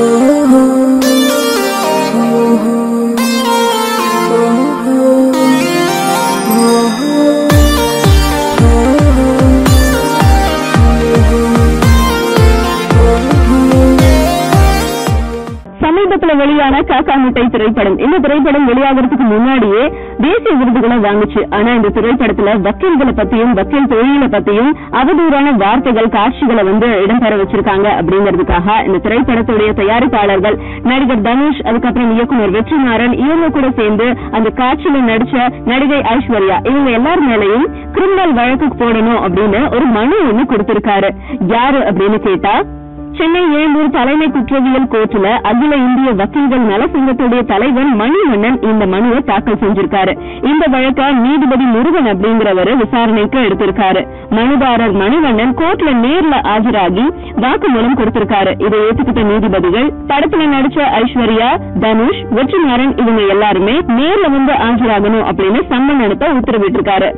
Ooh. வெளியான காக்கா முட்டை திரைப்படம். இந்த திரைப்படம் வெளியாகிறதுக்கு முன்னாடியே தேசிய விருதுகளை வாங்குச்சு. ஆனா இந்த திரைப்படத்துல வக்கீல்களை பத்தியும் வக்கீல் தொழிலை பத்தியும் அவதூறான வார்த்தைகள் காட்சிகளை வந்து இடம்பெற வச்சிருக்காங்க அப்படிங்கறதுக்காக இந்த திரைப்படத்துடைய தயாரிப்பாளர்கள் நடிகர் தனுஷ் அதுக்கப்புறம் இயக்குனர் வெற்றிமாறன் இவங்க கூட சேர்ந்து அந்த காட்சியில நடிச்ச நடிகை ஐஸ்வர்யா இவங்க எல்லார் மேலையும் கிரிமினல் வழக்கு போடணும் அப்படின்னு ஒரு மனு ஒண்ணு கொடுத்திருக்காரு. யாரு அப்படின்னு கேட்டா சென்னை எழும்பூர் தலைமை குற்றவியல் கோர்ட்டுல அகில இந்திய வக்கீல்கள் நல சங்கத்துடைய தலைவர் மணிவண்ணன் இந்த மனுவை தாக்கல் செஞ்சிருக்காரு. இந்த வழக்க நீதிபதி முருகன் அப்படிங்கிறவரு விசாரணைக்கு எடுத்திருக்காரு. மனுதாரர் மணிவண்ணன் கோர்ட்ல நேர்ல ஆஜராகி வாக்குமூலம் கொடுத்திருக்காரு. இதை ஏத்துக்கிட்ட நீதிபதிகள் படத்துல நடிச்ச ஐஸ்வர்யா தனுஷ் வெற்றிமாறன் இவங்க எல்லாருமே நேர்ல வந்து ஆஜராகணும் அப்படின்னு சம்மன் நடத்த உத்தரவிட்டிருக்காரு.